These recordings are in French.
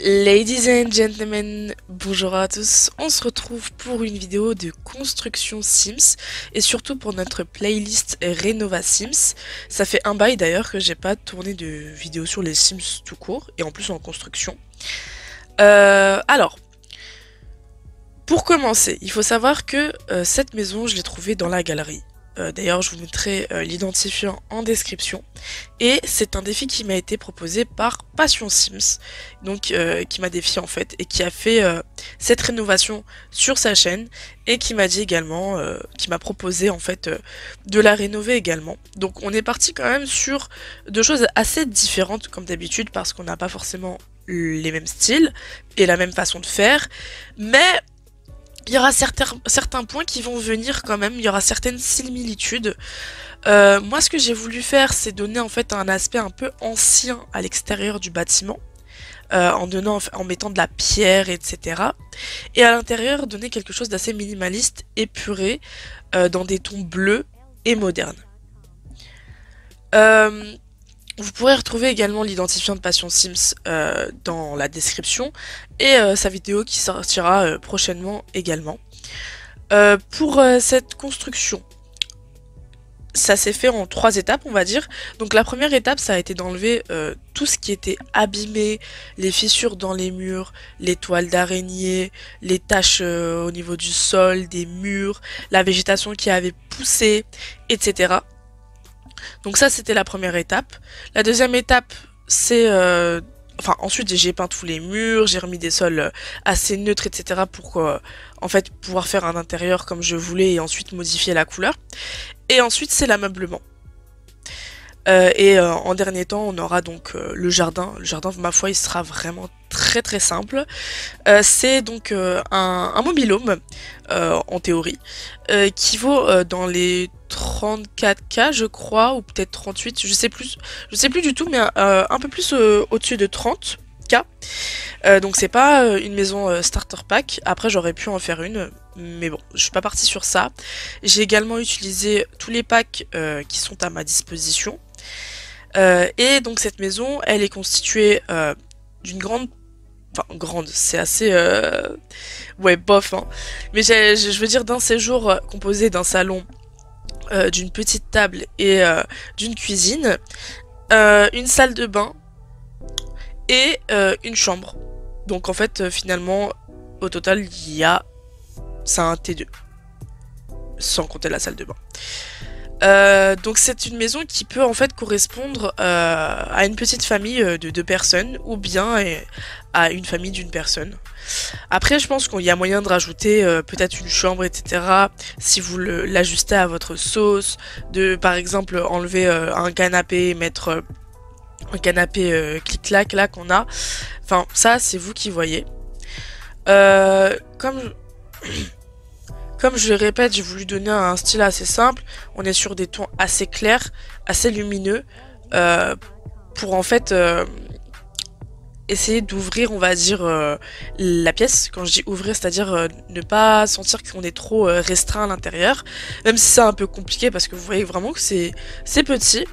Ladies and gentlemen, bonjour à tous. On se retrouve pour une vidéo de construction Sims et surtout pour notre playlist Renova Sims. Ça fait un bail d'ailleurs que j'ai pas tourné de vidéo sur les Sims tout court et en plus en construction. Euh, alors, pour commencer, il faut savoir que euh, cette maison, je l'ai trouvée dans la galerie. Euh, d'ailleurs, je vous mettrai euh, l'identifiant en description. Et c'est un défi qui m'a été proposé par Passion Sims, donc euh, qui m'a défié en fait, et qui a fait cette rénovation sur sa chaîne, et qui m'a dit également, qui m'a proposé en fait de la rénover également. Donc on est parti quand même sur deux choses assez différentes comme d'habitude, parce qu'on n'a pas forcément les mêmes styles et la même façon de faire, mais il y aura certains, points qui vont venir quand même, il y aura certaines similitudes. Euh, moi, ce que j'ai voulu faire, c'est donner en fait un aspect un peu ancien à l'extérieur du bâtiment. Euh, en donnant, en mettant de la pierre, etc. Et à l'intérieur, donner quelque chose d'assez minimaliste, épuré, euh, dans des tons bleus et modernes. Vous pourrez retrouver également l'identifiant de Passion Sims euh, dans la description et euh, sa vidéo qui sortira euh, prochainement également. pour cette construction, ça s'est fait en trois étapes on va dire. Donc la première étape ça a été d'enlever tout ce qui était abîmé, les fissures dans les murs, les toiles d'araignée, les taches au niveau du sol, des murs, la végétation qui avait poussé, etc. Donc ça, c'était la première étape. La deuxième étape, c'est... Euh, enfin, ensuite, j'ai peint tous les murs, j'ai remis des sols euh, assez neutres, etc. pour euh, en fait, pouvoir faire un intérieur comme je voulais et ensuite modifier la couleur. Et ensuite, c'est l'ameublement. et en dernier temps, on aura donc le jardin. Le jardin, ma foi, il sera vraiment très très simple. c'est donc un, un mobilhome, en théorie, qui vaut dans les 34K je crois, ou peut-être 38, je sais plus, je sais plus du tout, mais euh, un peu plus euh, au-dessus de 30K. Euh, donc c'est pas une maison starter pack, après j'aurais pu en faire une, mais bon, je suis pas partie sur ça. J'ai également utilisé tous les packs qui sont à ma disposition. et donc cette maison, elle est constituée d'une grande enfin grande, c'est assez ouais bof hein. mais je veux dire d'un séjour composé d'un salon euh, d'une petite table et euh, d'une cuisine, euh, une salle de bain et une chambre. Donc en fait, finalement, au total, il y a... C'est un T2. Sans compter la salle de bain. Donc c'est une maison qui peut en fait correspondre à une petite famille de deux personnes ou bien à une famille d'une personne. Après, je pense qu'il y a moyen de rajouter euh, peut-être une chambre, etc. Si vous l'ajustez à votre sauce, de par exemple enlever euh, un canapé, mettre euh, un canapé clic-clac là qu'on a. Enfin, ça, c'est vous qui voyez. comme... Comme je le répète, j'ai voulu donner un style assez simple. On est sur des tons assez clairs, assez lumineux, pour en fait essayer d'ouvrir, on va dire, euh, la pièce. Quand je dis ouvrir, c'est-à-dire euh, ne pas sentir qu'on est trop euh, restreint à l'intérieur. Même si c'est un peu compliqué parce que vous voyez vraiment que c'est petit.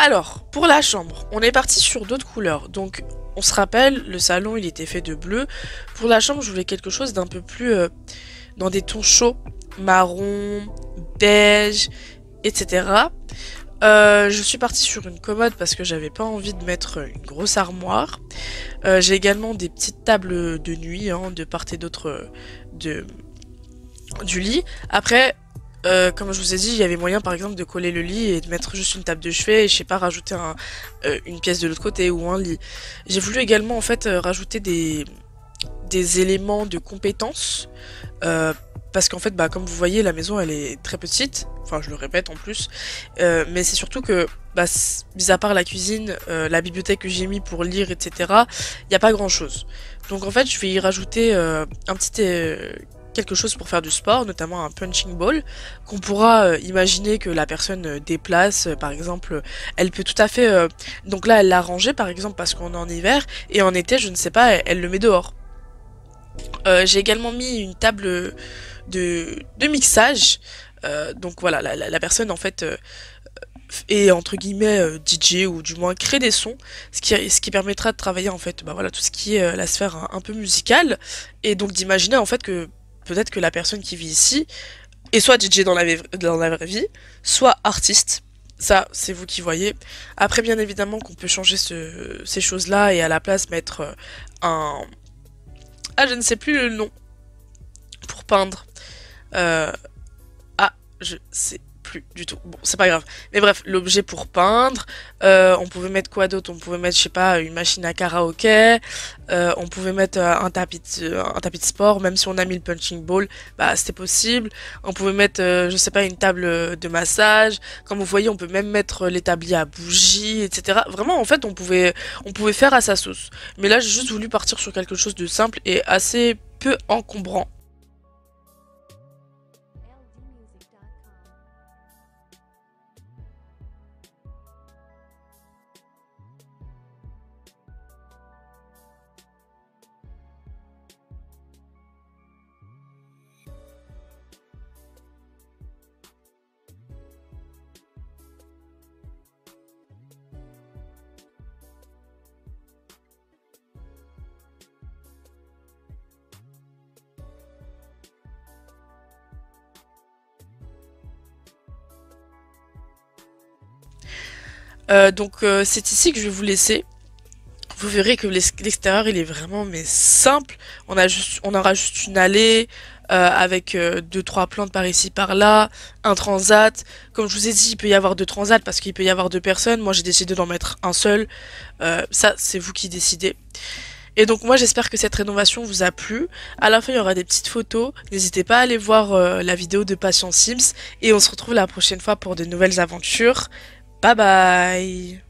Alors, pour la chambre, on est parti sur d'autres couleurs. Donc, on se rappelle, le salon, il était fait de bleu. Pour la chambre, je voulais quelque chose d'un peu plus... Euh, dans des tons chauds, marron, beige, etc. Euh, je suis partie sur une commode parce que j'avais pas envie de mettre une grosse armoire. Euh, j'ai également des petites tables de nuit hein, de part et d'autre du lit. Après, euh, comme je vous ai dit, il y avait moyen par exemple de coller le lit et de mettre juste une table de chevet et je sais pas rajouter une pièce de l'autre côté ou un lit. J'ai voulu également en fait rajouter des, éléments de compétences parce qu'en fait, bah, comme vous voyez, la maison elle est très petite. Enfin, je le répète en plus. Euh, mais c'est surtout que, bah, mis à part la cuisine, euh, la bibliothèque que j'ai mis pour lire, etc., il n'y a pas grand chose. Donc en fait, je vais y rajouter euh, un petit quelque chose pour faire du sport, notamment un punching ball, qu'on pourra imaginer que la personne déplace, par exemple, elle peut tout à fait... donc là, elle l'a rangé, par exemple, parce qu'on est en hiver, et en été, je ne sais pas, elle le met dehors. j'ai également mis une table de, mixage. Euh, donc voilà, la, personne en fait euh, est entre guillemets euh, DJ ou du moins crée des sons, ce qui, ce qui permettra de travailler en fait bah voilà, tout ce qui est la sphère un, peu musicale et donc d'imaginer en fait que peut-être que la personne qui vit ici est soit DJ dans la, vraie vie, soit artiste. Ça, c'est vous qui voyez. Après, bien évidemment qu'on peut changer ces choses-là et à la place mettre un... Ah, je ne sais plus le nom. Pour peindre. Euh... Ah, je sais plus du tout. Bon, c'est pas grave. Mais bref, l'objet pour peindre. Euh, on pouvait mettre quoi d'autre? On pouvait mettre, je sais pas, une machine à karaoké. Euh, on pouvait mettre euh, un tapis, de, un tapis de sport. Même si on a mis le punching ball, bah c'était possible. On pouvait mettre, je sais pas, une table de massage. Comme vous voyez, on peut même mettre l'établi à bougies, etc. Vraiment, en fait, on pouvait, on pouvait faire à sa sauce. Mais là, j'ai juste voulu partir sur quelque chose de simple et assez peu encombrant. Euh, donc euh, c'est ici que je vais vous laisser. Vous verrez que l'extérieur il est vraiment simple. On a aura juste une allée euh, avec deux trois plantes par ici par là, un transat. Comme je vous ai dit, il peut y avoir deux transats parce qu'il peut y avoir deux personnes. Moi j'ai décidé d'en mettre un seul. ça c'est vous qui décidez. Et donc moi j'espère que cette rénovation vous a plu. À la fin il y aura des petites photos. N'hésitez pas à aller voir la vidéo de Patience Sims. Et on se retrouve la prochaine fois pour de nouvelles aventures. Bye bye